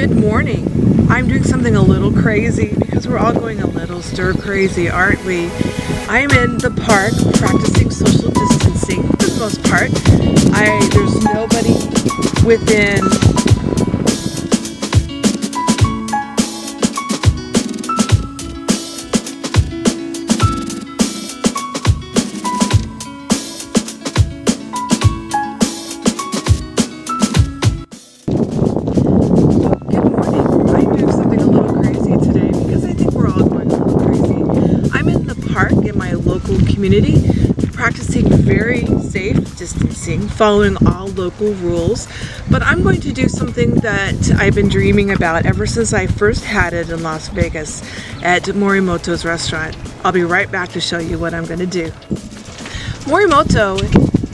Good morning. I'm doing something a little crazy because we're all going a little stir crazy, aren't we? I'm in the park practicing social distancing for the most part. I there's nobody within community practicing very safe distancing, following all local rules. But I'm going to do something that I've been dreaming about ever since I first had it in Las Vegas at Morimoto's restaurant. I'll be right back to show you what I'm going to do. Morimoto,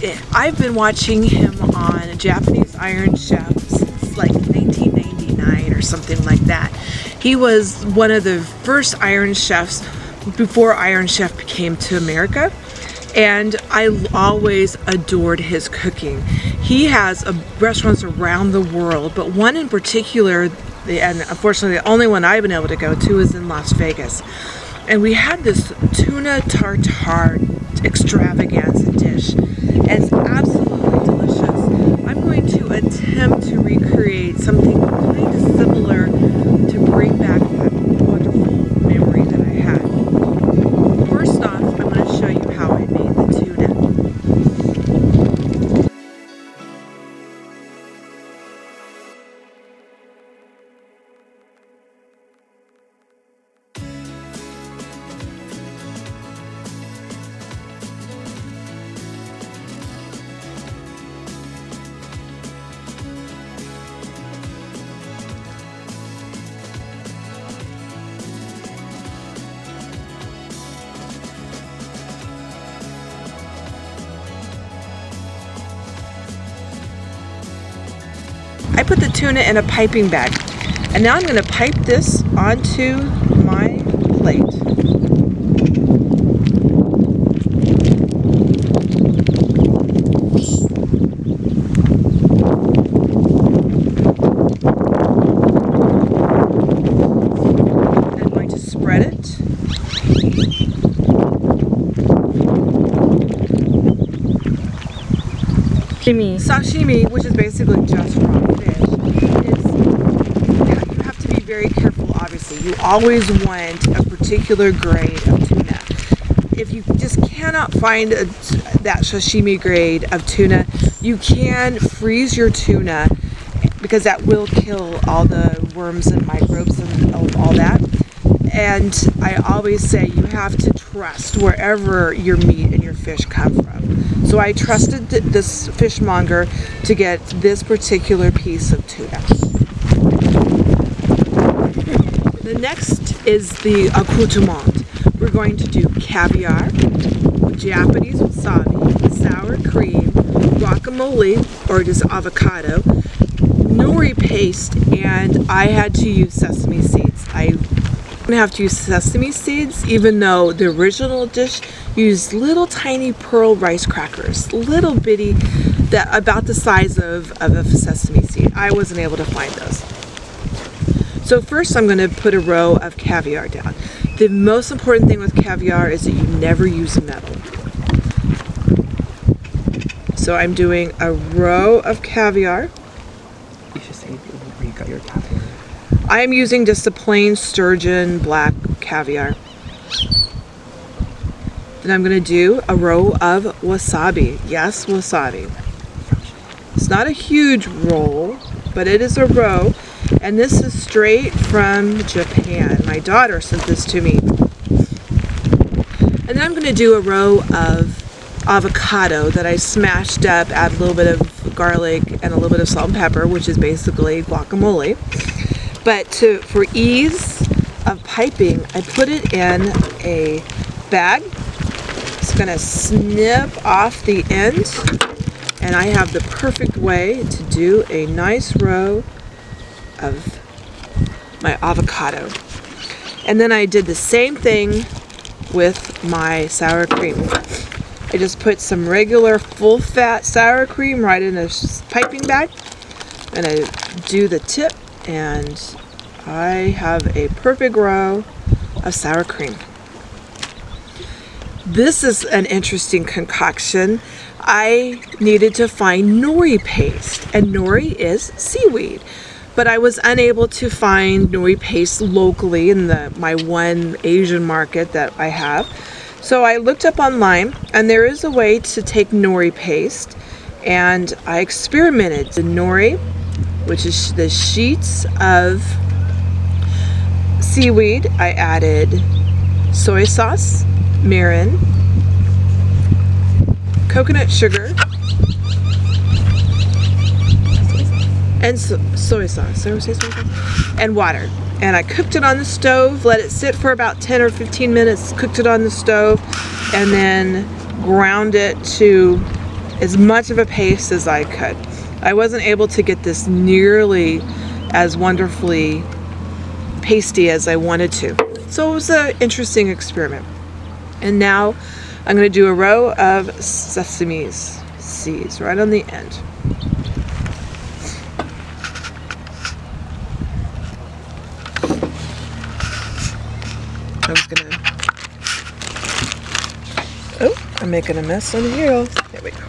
eh, I've been watching him on Japanese Iron Chef since like 1999 or something like that. He was one of the first Iron Chefs before Iron Chef came to America. And I always adored his cooking. He has restaurants around the world, but one in particular, and unfortunately the only one I've been able to go to is in Las Vegas. And we had this tuna tartare extravaganza dish. It's absolutely delicious. I'm going to attempt to recreate something I put the tuna in a piping bag. And now I'm going to pipe this onto my plate. I'm going to spread it. Sashimi, which is basically just raw fish, is yeah, you have to be very Obviously, you always want a particular grade of tuna. If you just cannot find a, that sashimi grade of tuna, you can freeze your tuna because that will kill all the worms and microbes and all that. And I always say you have to trust wherever your meat and your fish come from. So I trusted th- this fishmonger to get this particular piece of tuna. The next is the accoutrement. We're going to do caviar, Japanese wasabi, sour cream, guacamole or just avocado, nori paste, and I had to use sesame seeds. I gonna have to use sesame seeds even though the original dish used little tiny pearl rice crackers little bitty that about the size of, of a sesame seed i wasn't able to find those so first i'm going to put a row of caviar down the most important thing with caviar is that you never use metal so i'm doing a row of caviar You should say where you got your caviar. I am using just a plain sturgeon black caviar. Then I'm going to do a row of wasabi. Yes, wasabi. It's not a huge roll, but it is a row. And this is straight from Japan. My daughter sent this to me. And then I'm going to do a row of avocado that I smashed up, add a little bit of garlic and a little bit of salt and pepper, which is basically guacamole. But to for ease of piping, I put it in a bag. It's gonna snip off the end, and I have the perfect way to do a nice row of my avocado. And then I did the same thing with my sour cream. I just put some regular full fat sour cream right in a piping bag. And I do the tip and I have a perfect row of sour cream. This is an interesting concoction. I needed to find nori paste, and nori is seaweed. But I was unable to find nori paste locally in the my one Asian market that I have. So I looked up online, and there is a way to take nori paste, and I experimented. The nori, which is the sheets of seaweed, I added soy sauce, mirin, coconut sugar, and so soy sauce. Soy sauce? And water. And I cooked it on the stove, let it sit for about 10 or 15 minutes, cooked it on the stove, and then ground it to as much of a paste as I could. I wasn't able to get this nearly as wonderfully pasty as I wanted to. So it was an interesting experiment. And now I'm going to do a row of sesame seeds right on the end. I was to... Oh, I'm making a mess on the heels. There we go.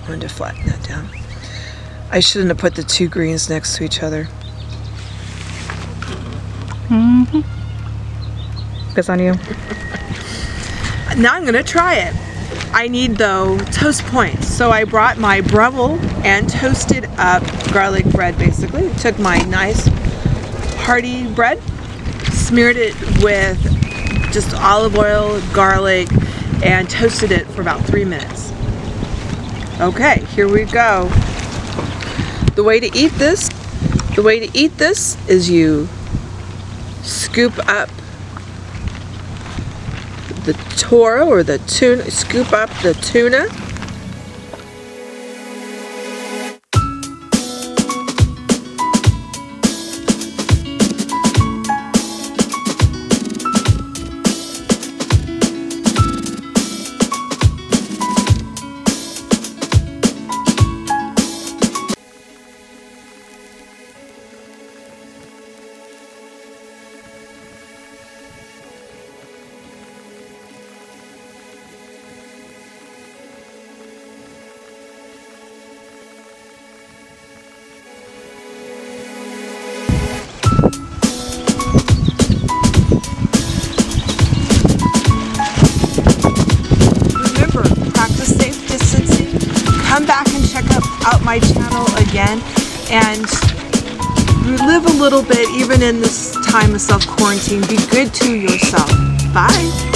I'm going to flatten that down. I shouldn't have put the two greens next to each other. Mhm. That's on you. Now I'm gonna try it. I need though toast points. So I brought my Breville and toasted up garlic bread basically. Took my nice hearty bread, smeared it with just olive oil, garlic, and toasted it for about three minutes. Okay, here we go. The way to eat this, the way to eat this is you scoop up the toro or the tuna, scoop up the tuna. Check out, my channel again and live a little bit even in this time of self quarantine. Be good to yourself. Bye.